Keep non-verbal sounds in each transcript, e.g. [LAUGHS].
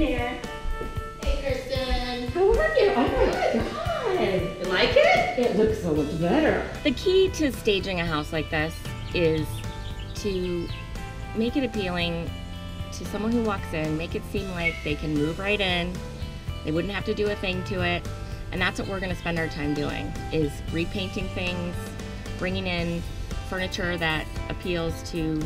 Hey, Kristen. How are you? Oh my god. You like it? It looks so much better. The key to staging a house like this is to make it appealing to someone who walks in, make it seem like they can move right in. They wouldn't have to do a thing to it. And that's what we're going to spend our time doing is repainting things, bringing in furniture that appeals to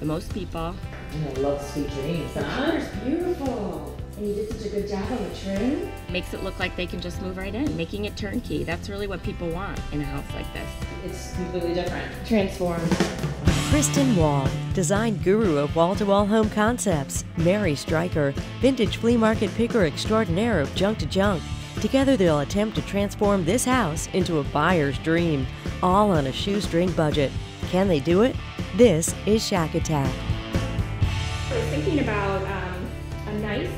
the most people. And I love Sweet Dreams. The color's beautiful. And you did such a good job on the trim. Makes it look like they can just move right in, making it turnkey. That's really what people want in a house like this. It's completely different. Transformed. Kristen Wall, design guru of wall to wall home concepts. Mary Stryker, vintage flea market picker extraordinaire of junk to junk. Together, they'll attempt to transform this house into a buyer's dream, all on a shoestring budget. Can they do it? This is Shack Attack. I thinking about um, a nice,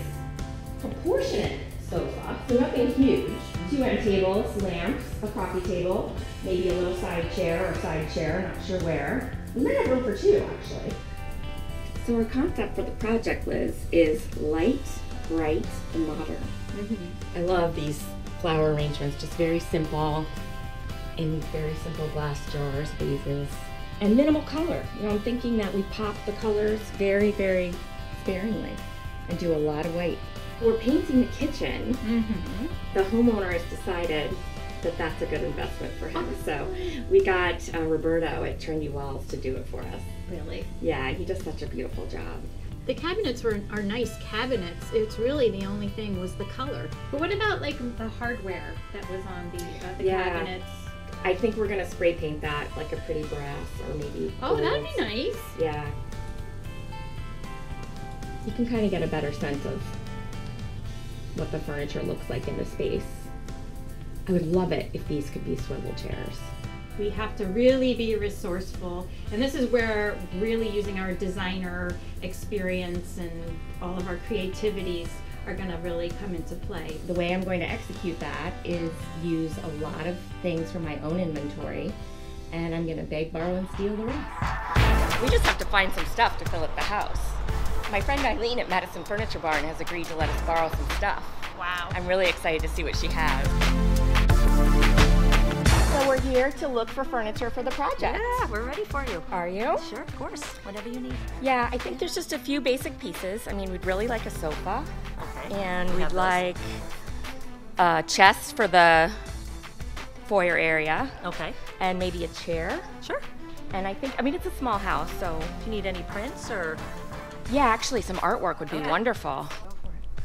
proportionate sofa. So nothing huge. Two end tables, lamps, a coffee table, maybe a little side chair or side chair, not sure where. We might have room for two, actually. So our concept for the project, Liz, is light, bright, and modern. I love these flower arrangements, just very simple, in very simple glass jars, vases, and minimal color. You know, I'm thinking that we pop the colors very, very sparingly and do a lot of white. We're painting the kitchen. The homeowner has decided that that's a good investment for him. [LAUGHS] So we got uh, Roberto at Trendy Walls to do it for us. Really? Yeah, he does such a beautiful job. The cabinets were are nice cabinets. It's really the only thing was the color. But what about like the hardware that was on the uh, the Yeah. cabinets? I think we're gonna spray paint that like a pretty brass or maybe. Oh, that'd be nice. Yeah. You can kind of get a better sense of what the furniture looks like in the space. I would love it if these could be swivel chairs. We have to really be resourceful, and this is where really using our designer experience and all of our creativities are going to really come into play. The way I'm going to execute that is use a lot of things from my own inventory, and I'm gonna beg, borrow, and steal the rest. We just have to find some stuff to fill up the house. My friend Eileen at Madison Furniture Barn has agreed to let us borrow some stuff. Wow. I'm really excited to see what she has. So we're here to look for furniture for the project. Yeah, we're ready for you. Are you? Sure, of course. Whatever you need. Yeah, I think there's just a few basic pieces. I mean, we'd really like a sofa, Okay. And We we'd like uh, a chest for the foyer area, Okay. and maybe a chair. Sure. And I think, I mean, it's a small house, so Do you need any prints or? yeah, actually, some artwork would be Okay. wonderful.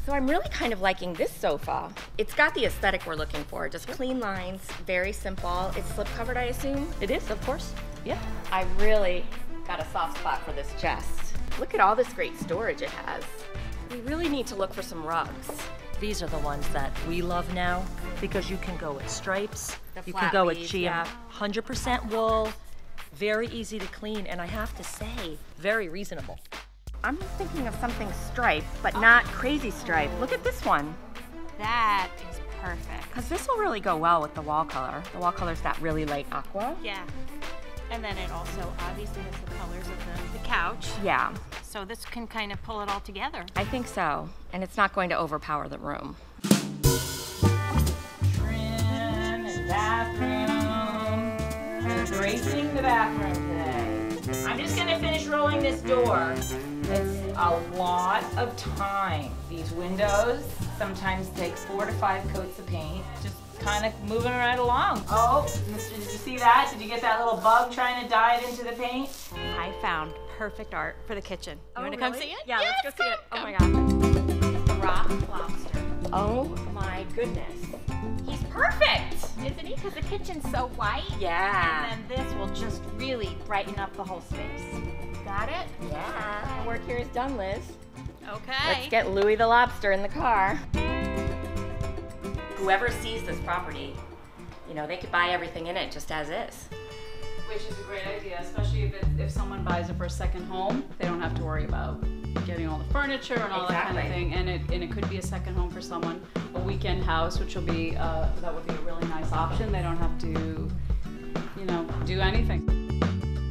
So I'm really kind of liking this sofa. It's got the aesthetic we're looking for, just clean lines, very simple. It's slip covered, I assume. It is, of course. Yeah. I really got a soft spot for this chest. Look at all this great storage it has. We really need to look for some rugs. These are the ones that we love now because you can go with stripes. The you can go with weave, GM, yeah. 100% wool, very easy to clean, and I have to say, very reasonable. I'm thinking of something striped, but not crazy striped. Look at this one. That is perfect. Because this will really go well with the wall color. The wall color's that really light aqua. Yeah. And then it also obviously has the colors of the, the couch. Yeah, So this can kind of pull it all together. I think so. And it's not going to overpower the room. Trim and bathroom. Embracing the bathroom today. I'm just gonna finish rolling this door. It's a lot of time. These windows sometimes take four to five coats of paint. Just kind of moving right along. Oh, Mr. Did you see that? Did you get that little bug trying to dive into the paint? I found perfect art for the kitchen. You oh, want to come see it? Yeah, let's go see it. Oh my god. Rock lobster. Oh, oh my goodness. He's perfect. Isn't he? Because the kitchen's so white. Yeah. And then this will just really brighten up the whole space. Got it? Yeah. Our work here is done, Liz. Okay. Let's get Louis the lobster in the car. Whoever sees this property, you know, they could buy everything in it just as is. Which is a great idea, especially if, it, if someone buys it for a second home, they don't have to worry about getting all the furniture and all that kind of thing. And it, and it could be a second home for someone, a weekend house, which will be, uh, that would be a really nice option. They don't have to, you know, do anything.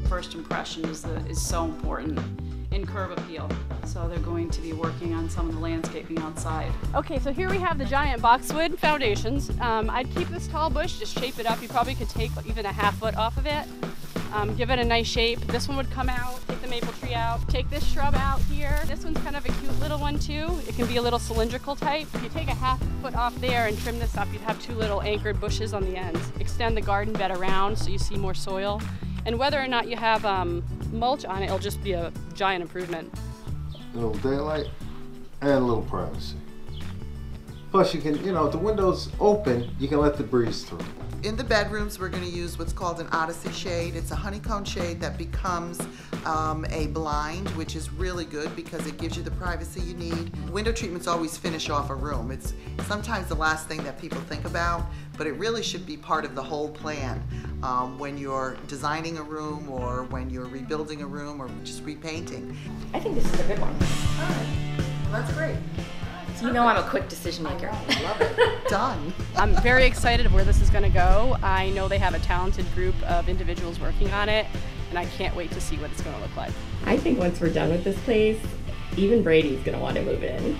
First impression is, the, is so important. In curb appeal. So they're going to be working on some of the landscaping outside. Okay, so here we have the giant boxwood foundations. Um, I'd keep this tall bush, just shape it up. You probably could take even a half foot off of it. Um, give it a nice shape. This one would come out, take the maple tree out, take this shrub out here. This one's kind of a cute little one too. It can be a little cylindrical type. If you take a half foot off there and trim this up, you'd have two little anchored bushes on the ends. Extend the garden bed around so you see more soil. And whether or not you have um, mulch on it, it'll just be a giant improvement. A little daylight and a little privacy. Plus, you can, you know, the window's open, you can let the breeze through. In the bedrooms, we're going to use what's called an Odyssey shade. It's a honeycomb shade that becomes um, a blind, which is really good because it gives you the privacy you need. Window treatments always finish off a room. It's sometimes the last thing that people think about, but it really should be part of the whole plan um, when you're designing a room or when you're rebuilding a room or just repainting. I think this is a good one. All right, Well, that's great. So you know I'm a quick decision maker. I Love it. [LAUGHS] Done. I'm very excited of where this is going to go. I know they have a talented group of individuals working on it, and I can't wait to see what it's going to look like. I think once we're done with this place, even Brady's gonna want to move in.